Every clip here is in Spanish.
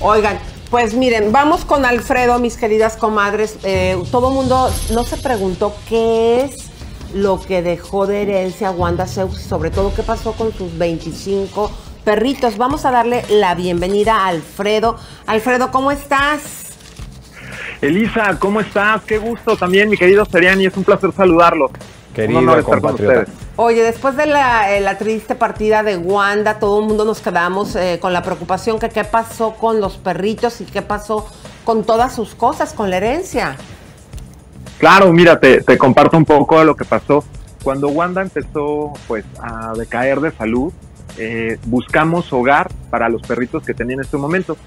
Oigan, pues miren, vamos con Alfredo, mis queridas comadres. Eh, todo mundo no se preguntó qué es lo que dejó de herencia Wanda Zeus y sobre todo qué pasó con sus 25 perritos. Vamos a darle la bienvenida a Alfredo. Alfredo, ¿cómo estás? Elisa, ¿cómo estás? Qué gusto también, mi querido Seriani. Es un placer saludarlo. Querido Un estar con ustedes. Oye, después de eh, la, triste partida de Wanda, todo el mundo nos quedamos eh, con la preocupación que qué pasó con los perritos y qué pasó con todas sus cosas, con la herencia. Claro, mira, te, comparto un poco de lo que pasó. Cuando Wanda empezó pues a decaer de salud, eh, buscamos hogar para los perritos que tenía en este momento.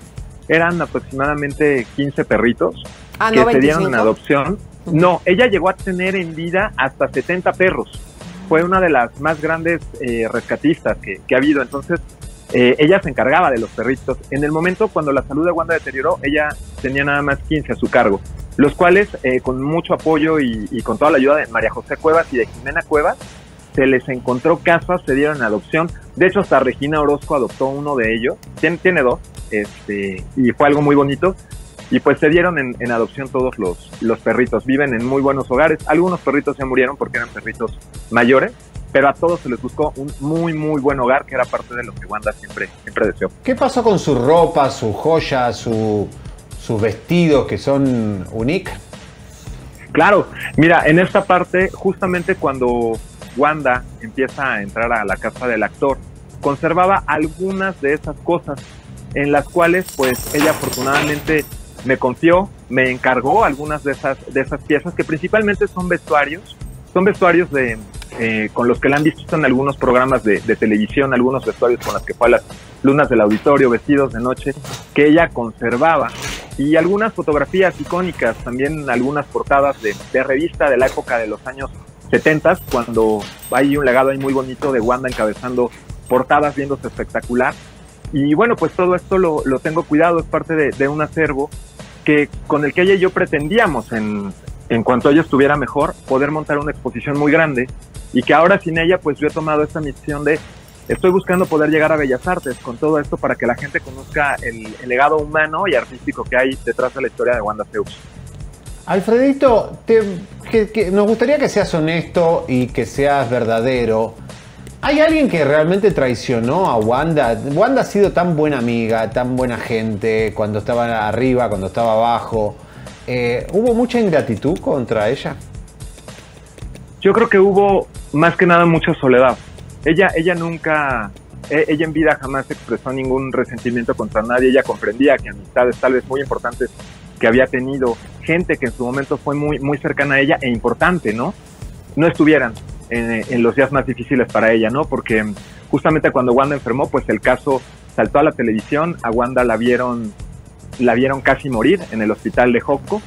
Eran aproximadamente 15 perritos ah, que se dieron en adopción. No, ella llegó a tener en vida hasta 70 perros. Fue una de las más grandes eh, rescatistas que, ha habido. Entonces, eh, ella se encargaba de los perritos. En el momento cuando la salud de Wanda deterioró, ella tenía nada más 15 a su cargo los cuales eh, con mucho apoyo y, con toda la ayuda de María José Cuevas y de Jimena Cuevas, se les encontró casas, se dieron adopción. De hecho, hasta Regina Orozco adoptó uno de ellos, tiene, tiene dos, este, y fue algo muy bonito. Y pues se dieron en, adopción todos los, los perritos, viven en muy buenos hogares. Algunos perritos ya murieron porque eran perritos mayores, pero a todos se les buscó un muy, muy buen hogar, que era parte de lo que Wanda siempre, siempre deseó. ¿Qué pasó con su ropa, su joya, su, sus vestidos que son unique? Claro, mira, en esta parte, justamente cuando Wanda empieza a entrar a la casa del actor, conservaba algunas de esas cosas en las cuales pues ella afortunadamente me confió, me encargó algunas de esas, de esas piezas que principalmente son vestuarios, son vestuarios de, eh, con los que la han visto en algunos programas de, de, televisión, algunos vestuarios con las que fue a las lunas del auditorio, vestidos de noche, que ella conservaba y algunas fotografías icónicas, también algunas portadas de, de revista de la época de los años 70, cuando hay un legado ahí muy bonito de Wanda encabezando portadas viéndose espectacular. Y bueno, pues todo esto lo, lo tengo cuidado, es parte de, de, un acervo que con el que ella y yo pretendíamos, en, en cuanto ella estuviera mejor, poder montar una exposición muy grande y que ahora sin ella, pues yo he tomado esta misión de estoy buscando poder llegar a Bellas Artes con todo esto para que la gente conozca el, legado humano y artístico que hay detrás de la historia de Wanda Zeus. Alfredito, nos gustaría que seas honesto y que seas verdadero. ¿Hay alguien que realmente traicionó a Wanda? Wanda ha sido tan buena amiga, tan buena gente, cuando estaba arriba, cuando estaba abajo. Eh, ¿Hubo mucha ingratitud contra ella? Yo creo que hubo más que nada mucha soledad ella, ella nunca, e, ella en vida jamás expresó ningún resentimiento contra nadie, ella comprendía que amistades tal vez muy importantes que había tenido, gente que en su momento fue muy, muy cercana a ella e importante, ¿no? No estuvieran en, los días más difíciles para ella, ¿no? Porque justamente cuando Wanda enfermó, pues el caso saltó a la televisión, a Wanda la vieron, la vieron casi morir en el hospital de Joco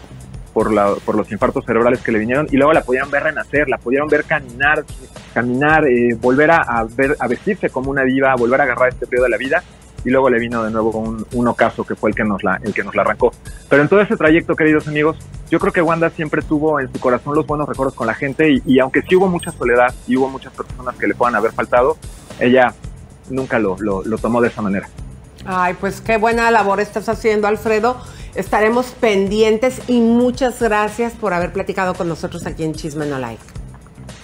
por, la, por los infartos cerebrales que le vinieron y luego la podían ver renacer, la pudieron ver caminar, caminar, eh, volver a, ver, a vestirse como una diva, volver a agarrar este periodo de la vida y luego le vino de nuevo un, un ocaso que fue el que nos la, el que nos la arrancó. Pero en todo ese trayecto, queridos amigos, yo creo que Wanda siempre tuvo en su corazón los buenos recuerdos con la gente y, y aunque sí hubo mucha soledad y hubo muchas personas que le puedan haber faltado, ella nunca lo, lo, lo tomó de esa manera. Ay, pues qué buena labor estás haciendo, Alfredo. Estaremos pendientes y muchas gracias por haber platicado con nosotros aquí en Chisme No Like.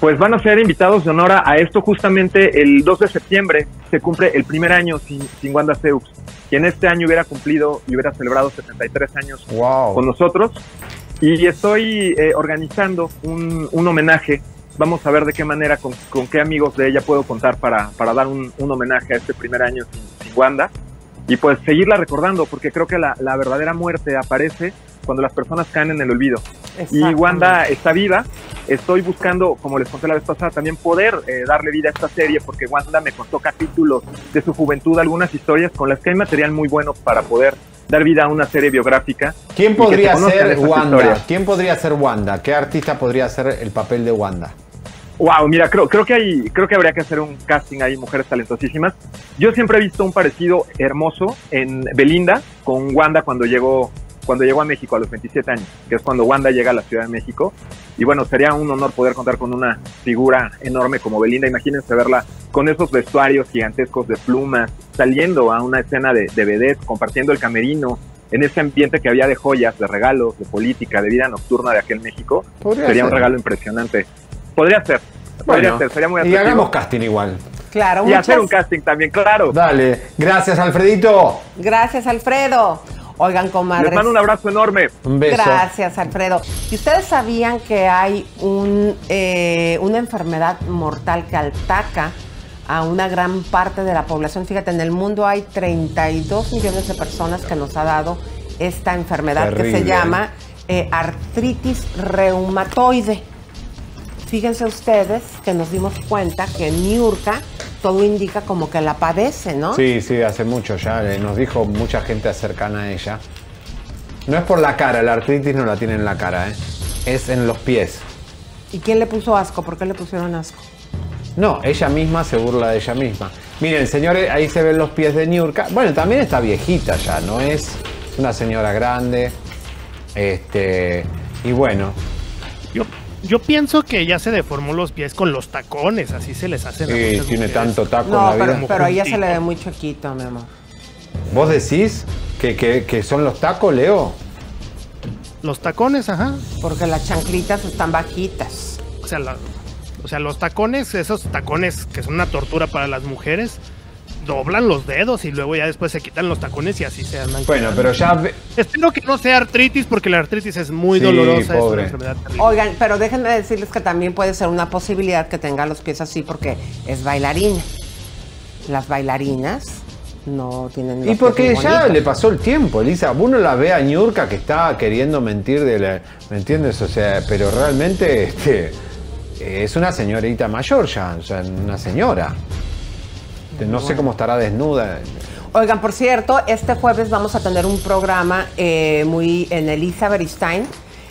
Pues van a ser invitados de honor a esto justamente el 2 de septiembre. Se cumple el primer año sin, sin Wanda Seux, en este año hubiera cumplido y hubiera celebrado 73 años con nosotros. Y estoy eh, organizando un, un, homenaje. Vamos a ver de qué manera, con, con qué amigos de ella puedo contar para, para dar un, un, homenaje a este primer año sin, sin Wanda y pues seguirla recordando, porque creo que la, la, verdadera muerte aparece cuando las personas caen en el olvido. Y Wanda está viva. Estoy buscando, como les conté la vez pasada, también poder eh, darle vida a esta serie, porque Wanda me contó capítulos de su juventud, algunas historias con las que hay material muy bueno para poder dar vida a una serie biográfica. ¿Quién podría ser Wanda? ¿Quién podría ser Wanda? ¿Qué artista podría ser el papel de Wanda? Wow, mira, creo, creo que hay, creo que habría que hacer un casting ahí, mujeres talentosísimas. Yo siempre he visto un parecido hermoso en Belinda con Wanda cuando llegó, cuando llegó a México a los 27 años, que es cuando Wanda llega a la Ciudad de México. Y bueno, sería un honor poder contar con una figura enorme como Belinda. Imagínense verla con esos vestuarios gigantescos de plumas, saliendo a una escena de, de vedette, compartiendo el camerino, en ese ambiente que había de joyas, de regalos, de política, de vida nocturna de aquel México. Podría sería un regalo impresionante. Podría ser, podría Bueno, ser, sería muy y atractivo. hagamos casting igual. Claro, Y muchas hacer un casting también, claro. Dale, gracias Alfredito. gracias, Alfredo. Oigan, comadres. Les mando un abrazo enorme. Un beso. Gracias, Alfredo. ¿Y ustedes sabían que hay un, eh, una enfermedad mortal que ataca a una gran parte de la población? Fíjate, en el mundo hay 32 millones de personas que nos ha dado esta enfermedad que se llama eh, artritis reumatoide. Fíjense ustedes que nos dimos cuenta que Niurka todo indica como que la padece, ¿no? Sí, sí, hace mucho ya. eh, Nos dijo mucha gente cercana a ella. No es por la cara, la artritis no la tiene en la cara, ¿eh? es en los pies. ¿Y quién le puso asco? ¿Por qué le pusieron asco? No, ella misma se burla de ella misma. Miren, señores, ahí se ven los pies de Niurka. Bueno, también está viejita ya, ¿no? Es una señora grande. Este. Y bueno, Yo, pienso que ya se deformó los pies con los tacones, así se les hacen a sí, tiene mujeres. tanto taco No, en la pero, vida. pero a ella se le ve muy chiquito, mi amor. ¿Vos decís que, que- que son los tacos, Leo? Los tacones, ajá. Porque las chanclitas están bajitas. O sea, la- o sea, los tacones, esos tacones que son una tortura para las mujeres, doblan los dedos y luego ya después se quitan los tacones y así se andan. Bueno, quedando. pero ya. ve- Espero que no sea artritis porque la artritis es muy Sí, dolorosa, es pobre. una enfermedad terrible. Oigan, pero déjenme decirles que también puede ser una posibilidad que tenga los pies así porque es bailarina. Las bailarinas no tienen los Y porque ya bonitos. le pasó el tiempo, Elisa. Uno la ve a Ñurka que está queriendo mentir de la. ¿Me entiendes? O sea, pero realmente este, es una señorita mayor ya, o sea, una señora. No sé cómo estará desnuda. Oigan, por cierto, este jueves vamos a tener un programa eh, muy en Elizabeth Stein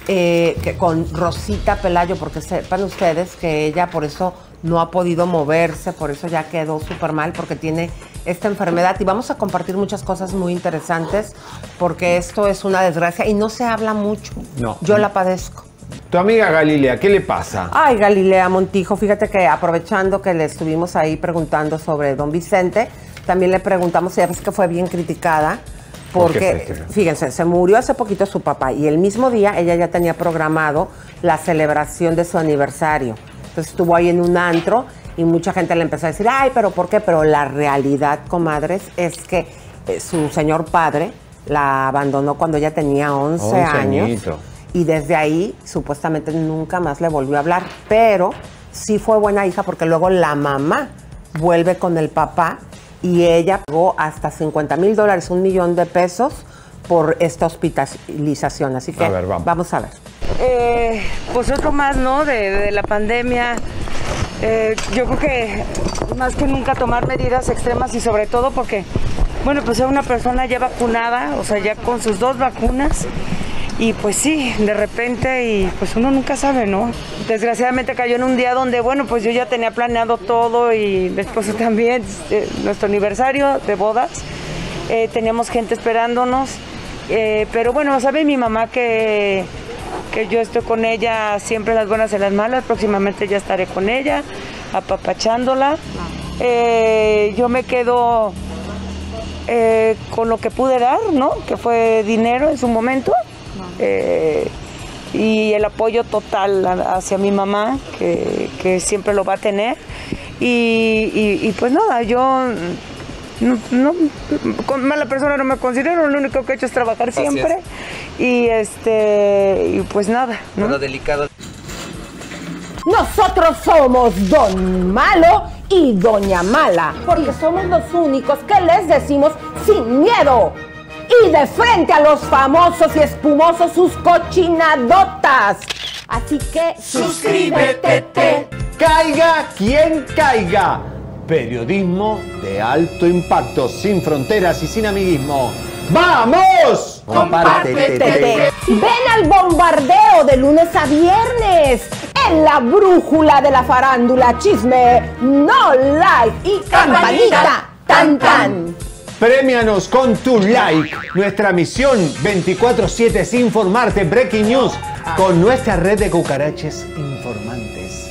eh, que, con Rosita Pelayo, porque sepan ustedes que ella por eso no ha podido moverse, por eso ya quedó súper mal, porque tiene esta enfermedad. Y vamos a compartir muchas cosas muy interesantes, porque esto es una desgracia y no se habla mucho. No. Yo la padezco. Tu amiga Galilea, ¿qué le pasa? Ay, Galilea Montijo, fíjate que aprovechando que le estuvimos ahí preguntando sobre don Vicente, también le preguntamos, ya ves que fue bien criticada, ¿Por qué porque, fíjense, se murió hace poquito su papá y el mismo día ella ya tenía programado la celebración de su aniversario. Entonces estuvo ahí en un antro y mucha gente le empezó a decir, ay, pero ¿por qué? Pero la realidad, comadres, es que eh, su señor padre la abandonó cuando ella tenía 11, 11 años. Y desde ahí, supuestamente, nunca más le volvió a hablar. Pero sí fue buena hija porque luego la mamá vuelve con el y ella pagó hasta 50 mil dólares, un millón de pesos por esta hospitalización. Así que A ver, vamos. a ver. Eh, pues otro más, ¿no? De, de la pandemia. Eh, yo creo que más que nunca tomar medidas extremas y sobre todo porque, bueno, pues es una persona ya vacunada, o sea, ya con sus dos vacunas. Y pues sí, de repente, y pues uno nunca sabe, ¿no? Desgraciadamente cayó en un día donde, bueno, pues yo ya tenía planeado todo y mi esposo también, eh, nuestro aniversario de bodas. Eh, teníamos gente esperándonos. Eh, pero bueno, sabe mi mamá que, que yo estoy con ella siempre las buenas y las malas. Próximamente ya estaré con ella, apapachándola. Yo me quedo con lo que pude dar, ¿no? Que fue dinero en su momento. Eh, y el apoyo total hacia mi mamá, que, que siempre lo va a tener. Y, y- y pues nada, yo no, no- con mala persona no me considero, lo único que he hecho es trabajar Así es. siempre. Y este, y pues nada, ¿no? Bueno, delicado. Nosotros somos Don Malo y Doña Mala, porque somos los únicos que les decimos sin miedo y de frente a los famosos y espumosos sus cochinadotas. Así que suscríbete. te. Caiga quien caiga. Periodismo de alto impacto, sin fronteras y sin amiguismo. ¡Vamos! Compártete. Ven al bombardeo de lunes a viernes en la brújula de la farándula chisme, no like y campanita tan tan. Premianos con tu like. Nuestra misión 24-7 es informarte. Breaking News con nuestra red de cucaraches informativas.